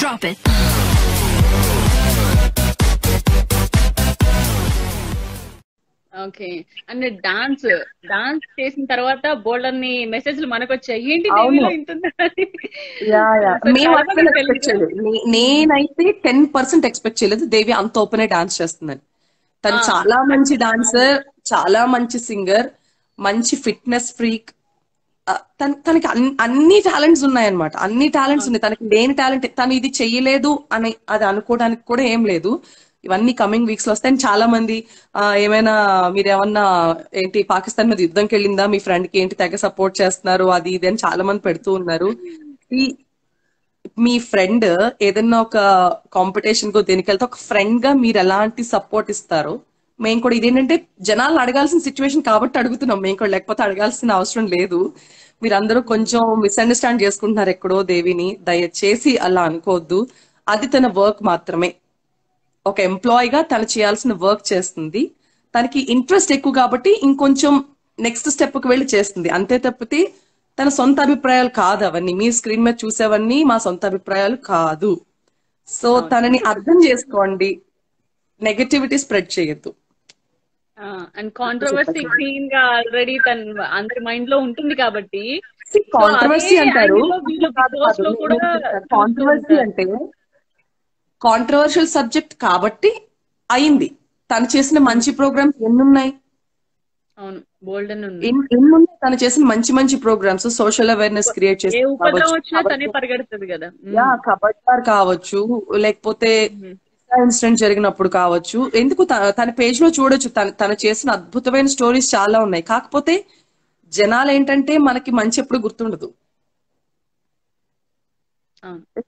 Drop it. Okay. And dance dance చేసిన తర్వాత బోల్డ్ అన్ని మెసేజ్లు మనకు వచ్చాయి ఏంటి నేనైతే టెన్ పర్సెంట్ ఎక్స్పెక్ట్ చేయలేదు. దేవి అంత ఓపెన్ డాన్స్ చేస్తుందని. తను. చాలా మంచి డాన్సర్ చాలా మంచి సింగర్ మంచి ఫిట్నెస్ ఫ్రీక్ తనకి అన్- అన్ని టాలెంట్స్ ఉన్నాయన్నమాట. అన్ని టాలెంట్స్ ఉన్నాయి. తనకి లేని టాలెంట్ తను ఇది చెయ్యలేదు అని అది అనుకోవడానికి కూడా ఏం లేదు. ఇవన్నీ కమింగ్ వీక్స్లో వస్తాయి. చాలా మంది ఏమైనా మీరు ఏమన్నా ఏంటి పాకిస్తాన్ మీద యుద్ధంకి వెళ్ళిందా? మీ ఫ్రెండ్కి ఏంటి తెగ సపోర్ట్ చేస్తున్నారు? అది ఇది అని చాలా మంది పెడుతూ ఉన్నారు. ఈ మీ ఫ్రెండ్ ఏదైనా ఒక కాంపిటీషన్ కో దేనికి వెళ్తే ఒక ఫ్రెండ్గా మీరు ఎలాంటి సపోర్ట్ ఇస్తారో మేము కూడా ఇదేంటంటే జనాలు అడగాల్సిన సిచ్యువేషన్ కాబట్టి అడుగుతున్నాం. మేము కూడా లేకపోతే అడగాల్సిన అవసరం లేదు. మీరందరూ కొంచెం మిస్అండర్స్టాండ్ చేసుకుంటున్నారు ఎక్కడో దేవిని. దయచేసి అలా అనుకోవద్దు. అది తన వర్క్ మాత్రమే. ఒక ఎంప్లాయ్గా తను చేయాల్సిన వర్క్ చేస్తుంది. తనకి ఇంట్రెస్ట్ ఎక్కువ కాబట్టి ఇంకొంచెం నెక్స్ట్ స్టెప్కి వెళ్ళి చేస్తుంది. అంతే తప్పితే తన సొంత అభిప్రాయాలు కాదు అవన్నీ. మీ స్క్రీన్ మీద చూసేవన్నీ మా సొంత అభిప్రాయాలు కాదు. సో తనని అర్థం చేసుకోండి. నెగటివిటీ స్ప్రెడ్ చేయొద్దు. అండ్ కాంట్రవర్సీ క్లీన్గా ఆల్రెడీ తన అందరి మైండ్లో ఉంటుంది కాబట్టి. కాంట్రవర్సీ అంటారు. కాంట్రవర్సీ అంటే కాంట్రవర్షియల్ సబ్జెక్ట్ కాబట్టి అయింది. తను చేసిన మంచి ప్రోగ్రామ్స్ ఎన్ని ఉన్నాయి అవును బోల్డ్ అని ఉంది. ఎన్- ఎన్ని ఉన్నాయి తను చేసిన మంచి మంచి ప్రోగ్రామ్స్ సోషల్ అవేర్నెస్ క్రియేట్ చేసి కబడ్డార్ కావచ్చు లేకపోతే ఇన్సిడెంట్ జరిగినప్పుడు కావచ్చు. ఎందుకు తన పేజ్లో చూడొచ్చు. తన తను చేసిన అద్భుతమైన స్టోరీస్ చాలా ఉన్నాయి. కాకపోతే జనాలు ఏంటంటే మనకి మంచి ఎప్పుడు గుర్తుండదు.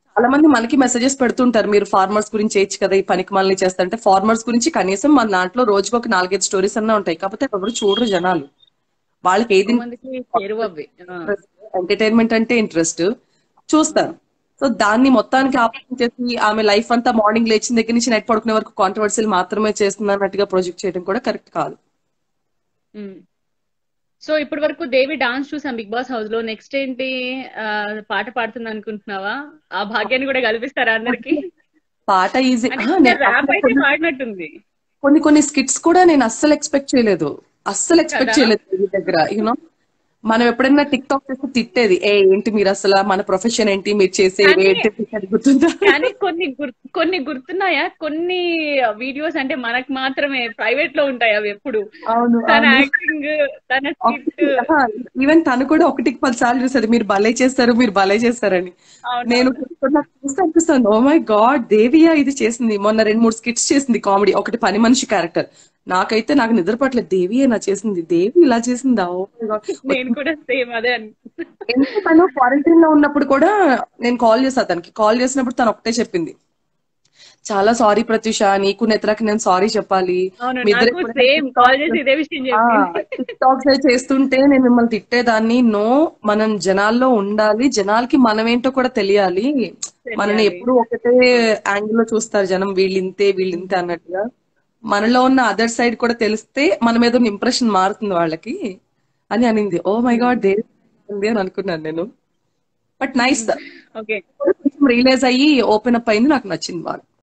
చాలా మంది మనకి మెసేజెస్ పెడుతుంటారు. మీరు ఫార్మర్స్ గురించి చేయొచ్చు కదా ఈ పనికి మళ్ళీ చేస్తారంటే ఫార్మర్స్ గురించి కనీసం మన దాంట్లో రోజుకి ఒక నాలుగైదు స్టోరీస్ అన్నా ఉంటాయి. కాకపోతే ఎవరు చూడరు జనాలు. వాళ్ళకి ఏది. ఎంటర్టైన్మెంట్ అంటే ఇంట్రెస్ట్. చూస్తారు సో దాన్ని మొత్తానికి ఆపరేషన్ చేసి ఆమె లైఫ్ అంతా మార్నింగ్ లేచిన దగ్గర నుంచి నైట్ పడుకునే వరకు కాంట్రవర్సీలు మాత్రమే చేస్తుంది అన్నట్టుగా ప్రొజెక్ట్ చేయడం కూడా కరెక్ట్ కాదు. సో ఇప్పటి వరకు దేవి డాన్స్ చూసాం బిగ్ బాస్ హౌస్లో నెక్స్ట్ ఏంటి పాట పాడుతుంది అనుకుంటున్నావా? ఆ భాగ్యాన్ని కూడా కల్పిస్తారా అందరికి? పాట ఈజీ పాడినట్టుంది. కొన్ని కొన్ని స్కిట్స్ కూడా నేను అస్సలు ఎక్స్పెక్ట్ చేయలేదు. అస్సలు ఎక్స్పెక్ట్? చేయలేదు దగ్గర యూనో మనం ఎప్పుడైనా టిక్ టాక్ చేస్తే తిట్టేది ఏ ఏంటి మీరు అసలు మన ప్రొఫెషన్ ఏంటి? మీరు చేసేది కానీ- కొన్ని కొన్ని గుర్తున్నాయా? కొన్ని వీడియోస్ అంటే మనకు మాత్రమే ప్రైవేట్లో ఉంటాయి అవి ఎప్పుడు. తన. యాక్టింగ్ తన ఈవెన్ తను కూడా ఒకటికి పది సార్లు చూసేది మీరు భలే చేస్తారు మీరు భలే చేస్తారని. నేను చూస్తే అనిపిస్తుంది ఓ మై గాడ్ దేవియా ఇది చేసింది. మొన్న రెండు మూడు స్కిట్స్ చేసింది కామెడీ ఒకటి పని మనిషి క్యారెక్టర్ నాకైతే నాకు నిద్ర పట్టలేదు. దేవియే నా చేసింది. దేవి ఇలా చేసిందా? గాడ్ నేను కూడా సేమ్ అదే తను క్వారంటైన్లో ఉన్నప్పుడు కూడా నేను కాల్ చేసా తనకి. కాల్ చేసినప్పుడు తను ఒకటే చెప్పింది. చాలా సారీ ప్రత్యూష. నీకు నెత్రకి నేను సారీ చెప్పాలి. టాక్స్ చేస్తుంటే నేను మిమ్మల్ని తిట్టేదాన్ని. నో మనం జనాల్లో ఉండాలి. జనాలకి మనం ఏంటో కూడా తెలియాలి. మనల్ని ఎప్పుడు ఒకటే యాంగిల్లో చూస్తారు జనం. వీళ్ళింతే వీళ్ళింతే అన్నట్టుగా. మనలో ఉన్న అదర్ సైడ్ కూడా తెలిస్తే మన మీద ఉన్న ఇంప్రెషన్ మారుతుంది వాళ్ళకి అని అనింది. ఓ మై గాడ్ దేవి ఉంది అని అనుకున్నాను నేను. బట్ నైస్ ఓకే రియలైజ్ అయ్యి ఓపెన్ అప్ అయింది నాకు నచ్చింది బాగా.